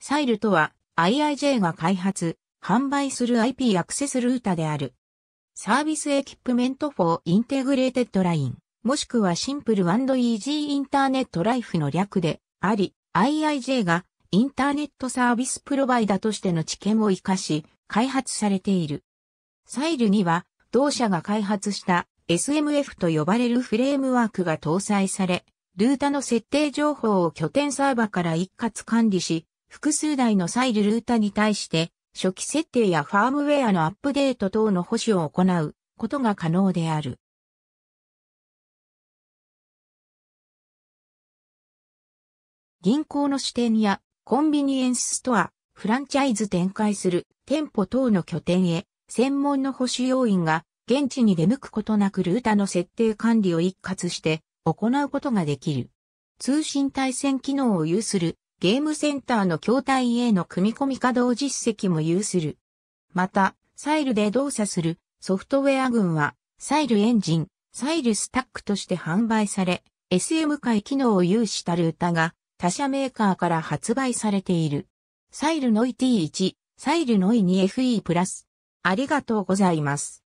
SEIL とは IIJ が開発、販売する IP アクセスルータである。 Service Equipment for Integrated Line、もしくは Simple Easy Internet Life の略であり、IIJ がインターネットサービスプロバイダとしての知見を活かし、開発されている。 SEIL には、同社が開発した SMF と呼ばれるフレームワークが搭載され、ルータの設定情報を拠点サーバから一括管理し、複数台のサイルルータに対して初期設定やファームウェアのアップデート等の保守を行うことが可能である。銀行の支店やコンビニエンスストア、フランチャイズ展開する店舗等の拠点へ専門の保守要員が現地に出向くことなくルータの設定管理を一括して行うことができる。通信対戦機能を有するゲームセンターの筐体への組み込み稼働実績も有する。また、サイルで動作するソフトウェア群はサイルエンジン、サイルスタックとして販売され、SM 界機能を有したルータが他社メーカーから発売されている。サイルノイ T1、サイルノイ 2FE プラス。ありがとうございます。